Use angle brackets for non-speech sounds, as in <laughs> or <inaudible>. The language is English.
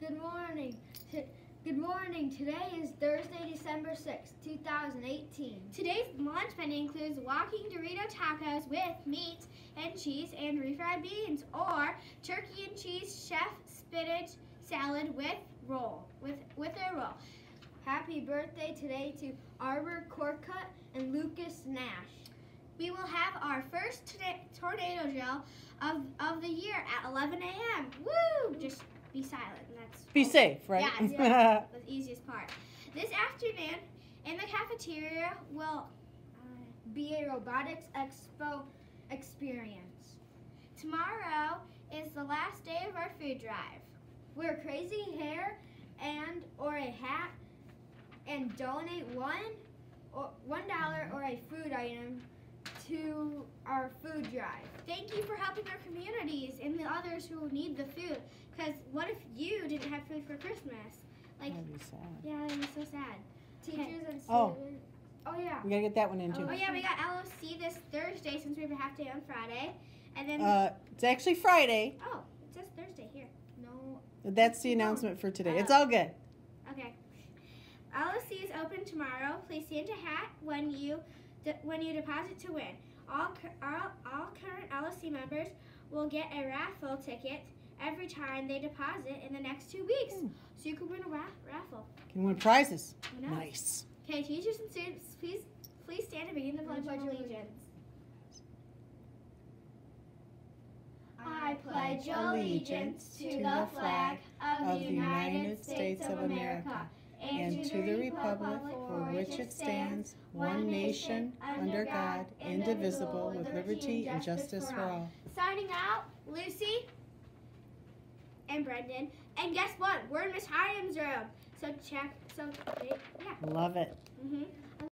Good morning. Good morning. Today is Thursday, December 6th, 2018. Today's lunch menu includes walking Dorito tacos with meat and cheese and refried beans, or turkey and cheese chef spinach salad with roll with with a roll. Happy birthday today to Arbor Corcutt and Lucas Nash. We will have our first tornado drill of, of the year at 11 a.m. Woo! Just be silent. and That's Be safe, right? Yeah, <laughs> yeah. the easiest part. This afternoon in the cafeteria will uh, Be a Robotics Expo experience. tomorrow is the last day of our food drive. Wear crazy hair and or a hat and donate one or one dollar or a food item to our food drive. Thank you for helping our communities and the others who need the food. Because what if you didn't have food for Christmas? Like, That'd be sad. yeah, it'd be so sad. Teachers and Oh. students. Oh oh, yeah. We gotta get that one in too. Oh yeah, we got LOC this Thursday since we have a half day on Friday, and then Uh, it's actually Friday. oh, it says Thursday here. No. That's the announcement for today. It's all good. Okay. LOC is open tomorrow. Please Santa hat when you de- when you deposit to win. All, all all current LOC members will get a raffle ticket every time they deposit in the next two weeks, Hmm. so you can win a ra- raffle. Can win prizes. Who knows? Nice. Okay, teachers and students, please please stand and begin the Pledge of Allegiance. I pledge allegiance to the flag of the United States of America and to the republic for which it stands, one nation, under God, indivisible, with liberty and justice for all. Signing out, Lucy and Brendan. And guess what? We're in Miss Hyam's room. So check. So wait, yeah. Love it. Mhm.